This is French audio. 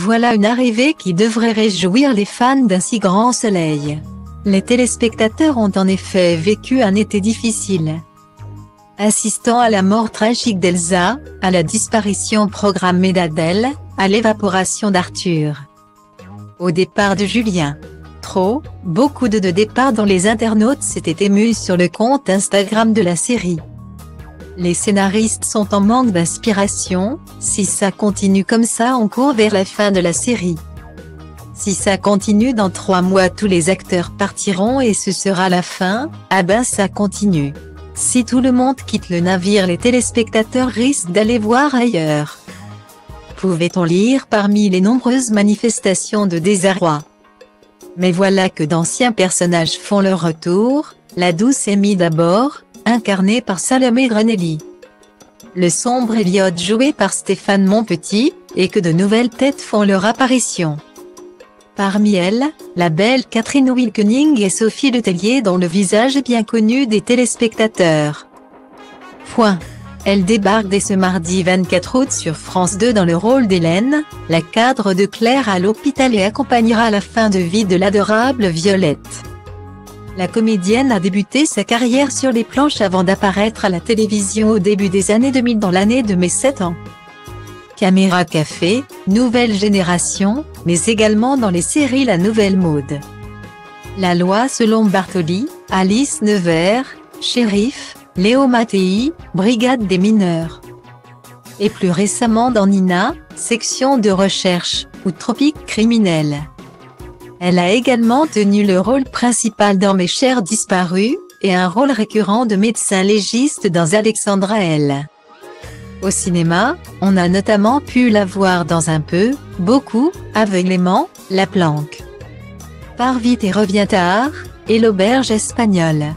voilà une arrivée qui devrait réjouir les fans d'un si grand soleil. Les téléspectateurs ont en effet vécu un été difficile. Assistant à la mort tragique d'Elsa, à la disparition programmée d'Adèle, à l'évaporation d'Arthur. Au départ de Julien. Trop, beaucoup de, départs dont les internautes s'étaient émus sur le compte Instagram de la série. Les scénaristes sont en manque d'inspiration, si ça continue comme ça on court vers la fin de la série. Si ça continue dans trois mois tous les acteurs partiront et ce sera la fin, ah ben ça continue. Si tout le monde quitte le navire les téléspectateurs risquent d'aller voir ailleurs. Pouvait-on lire parmi les nombreuses manifestations de désarroi? Mais voilà que d'anciens personnages font leur retour, la douce Amy d'abord, incarnée par Salomé Granelli. Le sombre Elliot joué par Stéphane Monpetit, et que de nouvelles têtes font leur apparition. Parmi elles, la belle Catherine Wilkening et Sophie Letellier dont le visage est bien connu des téléspectateurs. Point. Elle débarque dès ce mardi 24 août sur France 2 dans le rôle d'Hélène, la cadre de Claire à l'hôpital et accompagnera la fin de vie de l'adorable Violette. La comédienne a débuté sa carrière sur les planches avant d'apparaître à la télévision au début des années 2000 dans l'année de mes 7 ans. Caméra Café, Nouvelle Génération, mais également dans les séries La Nouvelle Mode. La loi selon Bartoli, Alice Nevers, Shérif, Léo Mattei, Brigade des mineurs. Et plus récemment dans Nina, section de recherche, ou Tropique criminel. Elle a également tenu le rôle principal dans Mes chers disparus, et un rôle récurrent de médecin légiste dans Alexandra L. Au cinéma, on a notamment pu la voir dans un peu, beaucoup, aveuglément, La Planque. Part vite et revient tard, et l'auberge espagnole.